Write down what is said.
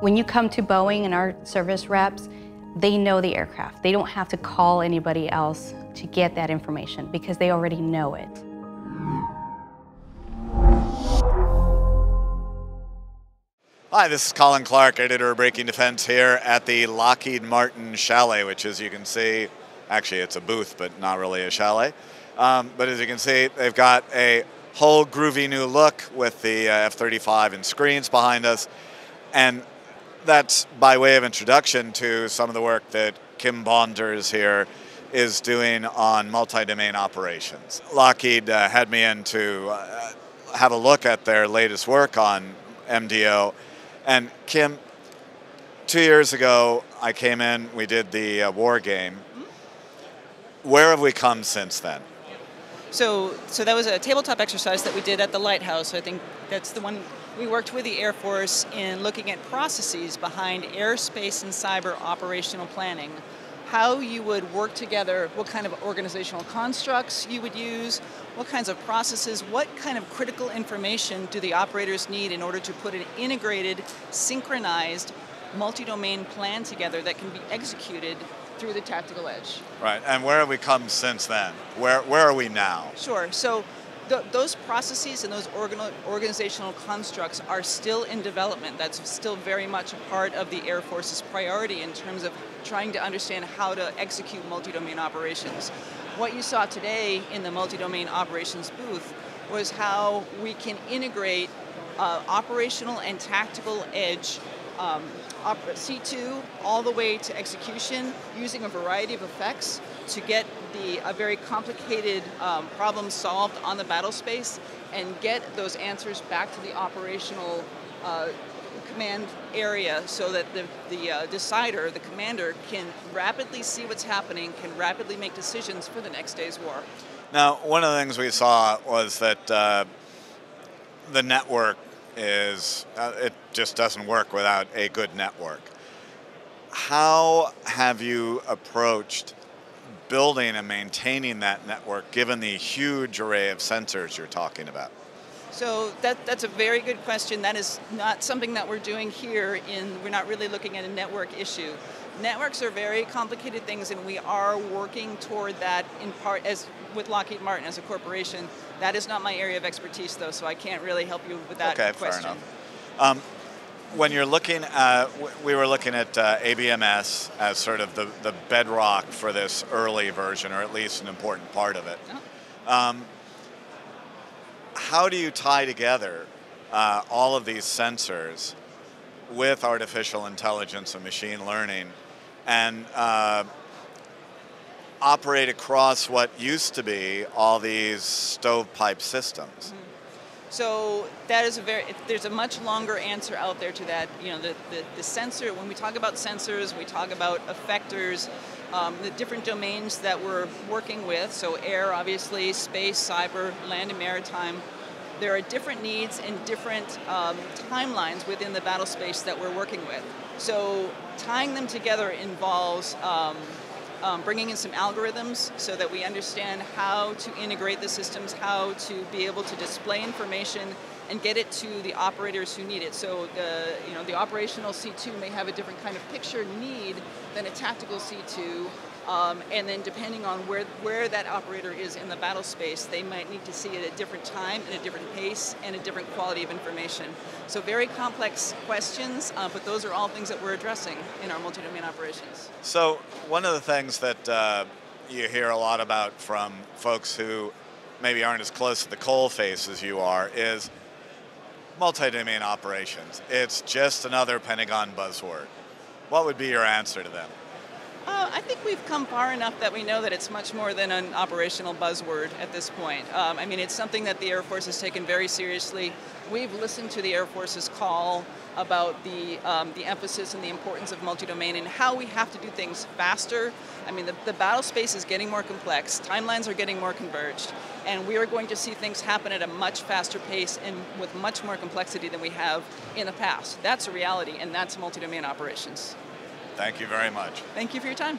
When you come to Boeing and our service reps, they know the aircraft. They don't have to call anybody else to get that information because they already know it. Hi, this is Colin Clark, editor of Breaking Defense here at the Lockheed Martin Chalet, which as you can see, actually it's a booth, but not really a chalet. Um, but as you can see, they've got a whole groovy new look with the uh, F-35 and screens behind us. And that's by way of introduction to some of the work that Kim Ponders here is doing on multi-domain operations. Lockheed uh, had me in to uh, have a look at their latest work on MDO and Kim, two years ago, I came in, we did the uh, war game. Where have we come since then? So, so that was a tabletop exercise that we did at the Lighthouse. I think that's the one we worked with the Air Force in looking at processes behind airspace and cyber operational planning how you would work together, what kind of organizational constructs you would use, what kinds of processes, what kind of critical information do the operators need in order to put an integrated, synchronized, multi-domain plan together that can be executed through the tactical edge. Right, and where have we come since then? Where, where are we now? Sure, so th those processes and those organ organizational constructs are still in development. That's still very much a part of the Air Force's priority in terms of trying to understand how to execute multi-domain operations. What you saw today in the multi-domain operations booth was how we can integrate uh, operational and tactical edge um, C2 all the way to execution using a variety of effects to get the a very complicated um, problem solved on the battle space and get those answers back to the operational uh, command area so that the, the uh, decider, the commander, can rapidly see what's happening, can rapidly make decisions for the next day's war. Now, one of the things we saw was that uh, the network is, uh, it just doesn't work without a good network. How have you approached building and maintaining that network given the huge array of sensors you're talking about? So that, that's a very good question. That is not something that we're doing here in, we're not really looking at a network issue. Networks are very complicated things and we are working toward that in part as with Lockheed Martin as a corporation. That is not my area of expertise though, so I can't really help you with that okay, question. Fair enough. Um, when you're looking at, we were looking at uh, ABMS as sort of the, the bedrock for this early version, or at least an important part of it. Oh. Um, how do you tie together uh, all of these sensors with artificial intelligence and machine learning and uh, operate across what used to be all these stovepipe systems? Mm. So that is a very, there's a much longer answer out there to that. You know, the, the, the sensor, when we talk about sensors, we talk about effectors, um, the different domains that we're working with, so air, obviously, space, cyber, land and maritime, there are different needs and different um, timelines within the battle space that we're working with. So tying them together involves um, um, bringing in some algorithms so that we understand how to integrate the systems, how to be able to display information and get it to the operators who need it. So the, you know, the operational C2 may have a different kind of picture need than a tactical C2, um, and then depending on where, where that operator is in the battle space, they might need to see it at a different time, at a different pace, and a different quality of information. So very complex questions, uh, but those are all things that we're addressing in our multi-domain operations. So one of the things that uh, you hear a lot about from folks who maybe aren't as close to the coal face as you are is multi-domain operations. It's just another Pentagon buzzword. What would be your answer to them? Uh, I think we've come far enough that we know that it's much more than an operational buzzword at this point. Um, I mean, it's something that the Air Force has taken very seriously. We've listened to the Air Force's call about the, um, the emphasis and the importance of multi-domain and how we have to do things faster. I mean, the, the battle space is getting more complex, timelines are getting more converged, and we are going to see things happen at a much faster pace and with much more complexity than we have in the past. That's a reality, and that's multi-domain operations. Thank you very much. Thank you for your time.